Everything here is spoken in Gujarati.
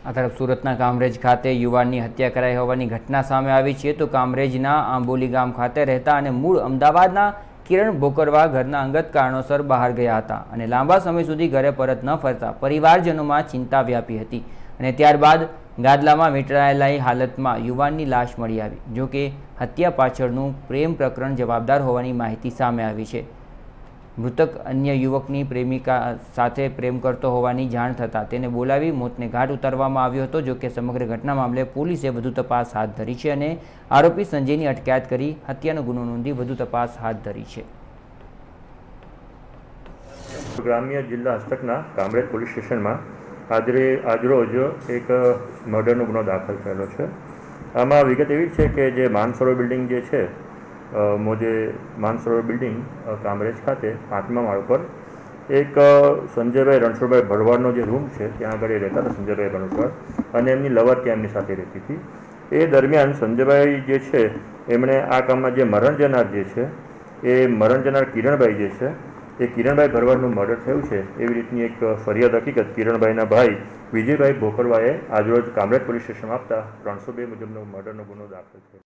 આ તરફ સુરતના કામરેજ ખાતે યુવાનની હત્યા કરાઈ હોવાની ઘટના સામે આવી છે તો કામરેજના આંબોલી ગામ ખાતે રહેતા અને મૂળ અમદાવાદના કિરણ ભોકરવા ઘરના અંગત કારણોસર બહાર ગયા હતા અને લાંબા સમય સુધી ઘરે પરત ન ફરતા પરિવારજનોમાં ચિંતા વ્યાપી હતી અને ત્યારબાદ ગાદલામાં વીંટળાયેલા હાલતમાં યુવાનની લાશ મળી આવી, જોકે હત્યા પાછળનું પ્રેમ પ્રકરણ જવાબદાર હોવાની માહિતી સામે આવી છે. મૃતક અન્ય યુવકની પ્રેમિકા સાથે પ્રેમ કરતો હોવાની જાણ થતાં તેને બોલાવી મોતને ઘાટ ઉતારવામાં આવ્યો હતો, જો કે સમગ્ર ઘટના મામલે પોલીસે વધુ તપાસ હાથ ધરી છે અને આરોપી સંજયની અટકાયત કરી હત્યાનો ગુનો નોંધી વધુ તપાસ હાથ ધરી છે. ગ્રામ્ય જિલ્લા હસ્તકના કામરેજ પોલીસ સ્ટેશનમાં આજરે આજરોજ એક મર્ડરનો ગુનો દાખલ થયેલો છે. આમાં વિગત એવી છે કે જે માનસરોવર બિલ્ડિંગ જે છે મોજે માનસરોવર બિલ્ડિંગ કામરેજ ખાતે, પાંચમા માળ પર એક સંજયભાઈ રણછોડભાઈ ભરવાડનો જે રૂમ છે, ત્યાં આગળ એ રહેતા હતા સંજયભાઈ રણછોડ. અને એમની લવર ત્યાં એમની સાથે રહેતી હતી. એ દરમિયાન સંજયભાઈ જે છે, એમણે આ કામમાં જે મરણ જનાર જે છે, એ મરણ જનાર કિરણભાઈ જે છે, એ કિરણભાઈ ભરવાડનું મર્ડર થયું છે, એવી રીતની એક ફરિયાદ હકીકત કિરણભાઈના ભાઈ વિજયભાઈ ભોકરવાએ આજરોજ કામરેજ પોલીસ સ્ટેશનમાં આપતા ત્રણસો બે મુજબનો મર્ડરનો ગુનો દાખલ થયો.